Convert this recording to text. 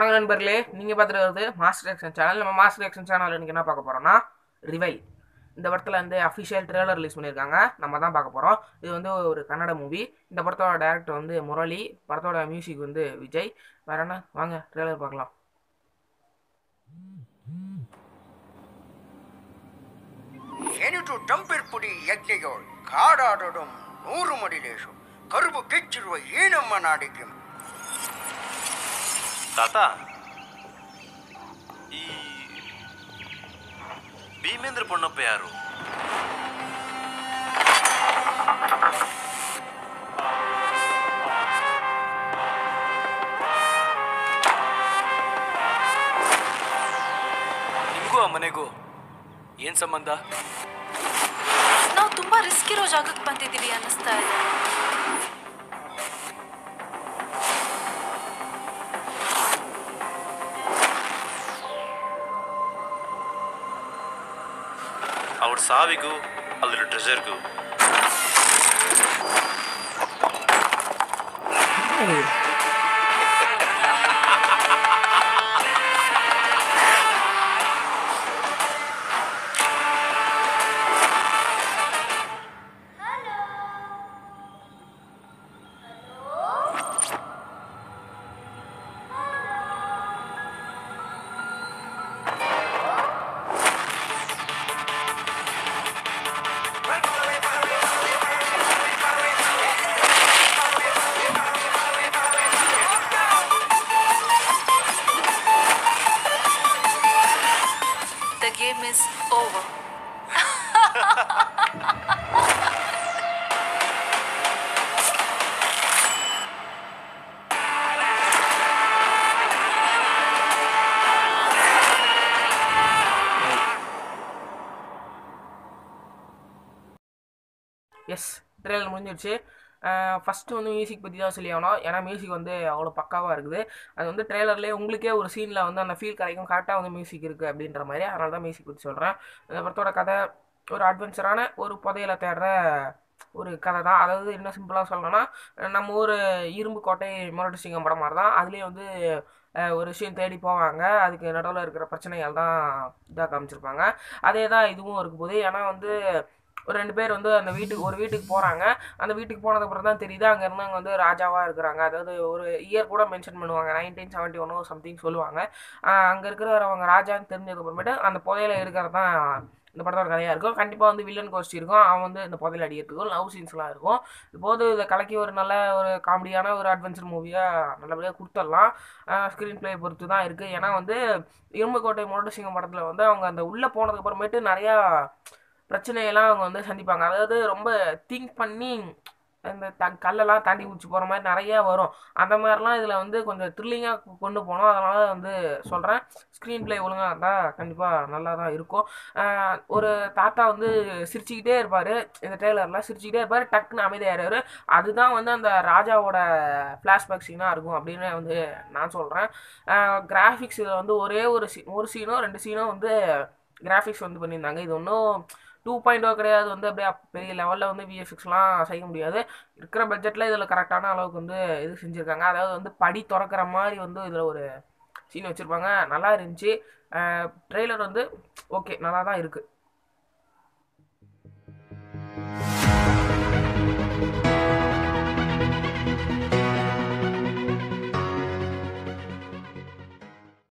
வணக்கம் நண்பர்களே நீங்கள் பார்த்துட்டு வருது மாஸ்டர் ஆக்ஷன் சேனல் நம்ம மாஸ்டர் ஆக்ஷன் சேனல் இன்றைக்கி என்ன பார்க்க போகிறோம்னா ரிவைல் இந்த படத்தில் வந்து அஃபிஷியல் ட்ரெய்லர் ரிலீஸ் பண்ணியிருக்காங்க நம்ம தான் பார்க்க போகிறோம் இது வந்து ஒரு கன்னட மூவி இந்த படத்தோட டேரக்டர் வந்து முரளி படத்தோட மியூசிக் வந்து விஜய் வேற என்ன வாங்க ட்ரெய்லர் பார்க்கலாம் ಏನಿಟು ಟಂಪಿರ್ಪುಡಿ ಯಜ್ಞೆಯೋಳ್ ಕಾಡಾಡೊಡಂ ನೂರು ಮಡಿಲೇಶು ಕರುಬು ಕೆಚ್ಚಿರುವ ಏನಮ್ಮ ನಾಡಿಗೆ ತಾತ? ಈ ಭೀಮೇಂದ್ರ ಪೊನ್ನಪ್ಪ ಯಾರು? ನಿಮಗೂ ಆ ಮನೆಗೂ ಏನ್ ಸಂಬಂಧ? ನಾವು ತುಂಬಾ ರಿಸ್ಕ್ ಇರೋ ಜಾಗಕ್ಕೆ ಬಂದಿದ್ದೀವಿ ಅನ್ನಿಸ್ತಾ ಇದೆ. ಅವ್ರ ಸಾವಿಗೂ ಅಲ್ಲಿರೋ ಟ್ರೆಜರ್ಗೂ ದ over. yes, drill முடிஞ்சிடுச்சு ஃபஸ்ட்டு வந்து மியூசிக் பற்றி தான் சொல்லி ஆகணும். ஏன்னா மியூசிக் வந்து அவ்வளோ பக்காவாக இருக்குது. அது வந்து ட்ரெய்லர்லேயே உங்களுக்கே ஒரு சீனில் வந்து அந்த ஃபீல் கிடைக்கும். கரெக்டாக வந்து மியூசிக் இருக்குது அப்படின்ற மாதிரி. அதனால தான் மியூசிக் பற்றி சொல்கிறேன் இந்த படத்தோட கதை ஒரு அட்வென்ச்சரான ஒரு புதையலை தேடுற ஒரு கதை தான். அதாவது என்ன சிம்பிளாக சொல்லணும்னா நம்ம ஊர் இரும்பு கோட்டை முரட்டு சிங்கம் படம் மாதிரி தான். அதுலேயே வந்து ஒரு விஷயம் தேடி போவாங்க. அதுக்கு நடுவில் இருக்கிற பிரச்சனைகள் தான் இதாக காமிச்சிருப்பாங்க. அதே தான் இதுவும் இருக்கும் போது ஏன்னா வந்து ஒரு ரெண்டு பேர் வந்து அந்த வீட்டுக்கு ஒரு வீட்டுக்கு போகிறாங்க அந்த வீட்டுக்கு போனதுக்கப்புறம் தான் தெரியுது அங்கே இருந்தவங்க வந்து ராஜாவாக இருக்கிறாங்க. அதாவது ஒரு இயர் கூட மென்ஷன் பண்ணுவாங்க. நைன்டீன் செவன்ட்டி ஒன்னோ சம்திங் சொல்லுவாங்க. அங்கே இருக்கிறவங்க ராஜான்னு தெரிஞ்சதுக்கப்புறமேட்டு அந்த புதையில இருக்கிறது தான் இந்த படத்தோட கதையாக இருக்கும். கண்டிப்பாக வந்து வில்லன் கோஷ்டி இருக்கும். அவன் வந்து இந்த புதையில அடிக்கிறதுக்கும் லவ் சீன்ஸ்லாம் இருக்கும். இப்போது இதை கலக்கி ஒரு நல்ல ஒரு காமெடியான ஒரு அட்வென்ச்சர் மூவியாக நல்லபடியாக கொடுத்துடலாம். ஸ்க்ரீன் ப்ளே பொறுத்து தான் இருக்குது ஏன்னா வந்து இரும்புக்கோட்டை முரட்டு சிங்கம் படத்தில் வந்து அவங்க அந்த உள்ளே போனதுக்கப்புறமேட்டு நிறையா பிரச்சனையெல்லாம் அவங்க வந்து சந்திப்பாங்க. அதாவது ரொம்ப திங்க் பண்ணி இந்த த கல்லெல்லாம் தாண்டி குச்சி போகிற மாதிரி நிறையா வரும். அந்த மாதிரிலாம் இதில் வந்து கொஞ்சம் த்ரில்லிங்காக கொண்டு போனோம் அதனால் வந்து சொல்கிறேன் ஸ்க்ரீன் ப்ளே ஒழுங்காக இருந்தால் கண்டிப்பாக நல்லா தான் இருக்கும். ஒரு தாத்தா வந்து சிரிச்சுக்கிட்டே இருப்பார். இந்த ட்ரெய்லரில் சிரிச்சுக்கிட்டே இருப்பார். டக்குன்னு அமைதியாகிறாரு அதுதான் வந்து அந்த ராஜாவோட ஃப்ளாஷ்பேக் சீனாக இருக்கும் அப்படின்னு வந்து நான் சொல்கிறேன் கிராஃபிக்ஸ் இதில் வந்து ஒரே ஒரு சீ ஒரு சீனோ ரெண்டு சீனோ வந்து கிராஃபிக்ஸ் வந்து பண்ணியிருந்தாங்க. இது ஒன்றும் டூ பாயிண்ட் ஓ கிடையாது வந்து அப்படியே பெரிய லெவலில் வந்து விஎஃப்எக்ஸ்லாம் செய்ய முடியாது. இருக்கிற பட்ஜெட்டில் இதில் கரெக்டான அளவுக்கு வந்து இது செஞ்சுருக்காங்க. அதாவது வந்து படி திறக்கிற மாதிரி வந்து இதில் ஒரு சீன் வச்சுருப்பாங்க. நல்லா இருந்துச்சு. ட்ரெய்லர் வந்து ஓகே நல்லா தான் இருக்குது